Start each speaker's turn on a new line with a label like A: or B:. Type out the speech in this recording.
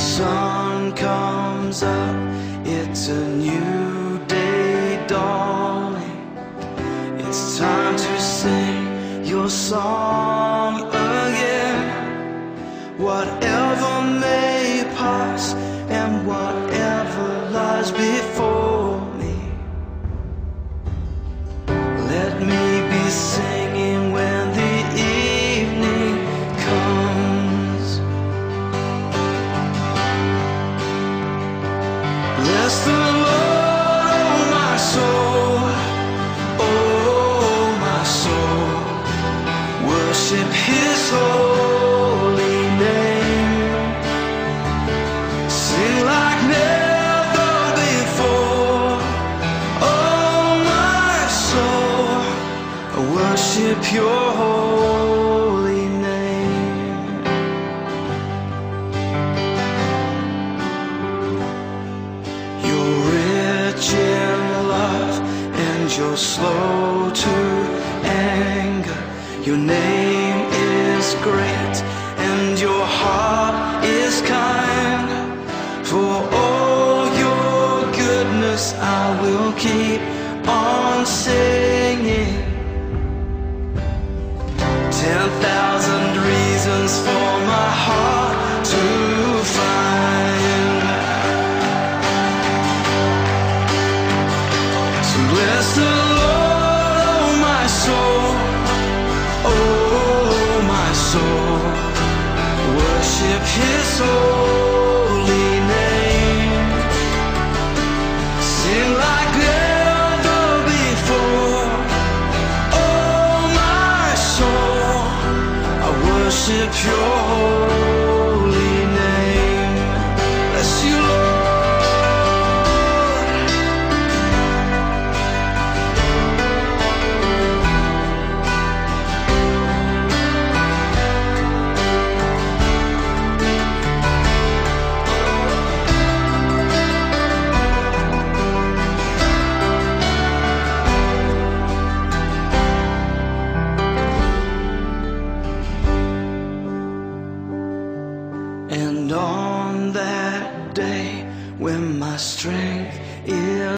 A: sun comes up, it's a new day dawning. It's time to sing your song again. Whatever may pass Oh, oh, worship his holy name, see like never before, oh my soul, worship Your holy you're slow to anger. Your name is great and your heart is kind. For all your goodness, I will keep on singing. Oh, worship His holy name, sing like never before. Oh my soul, I worship Your And on that day when my strength is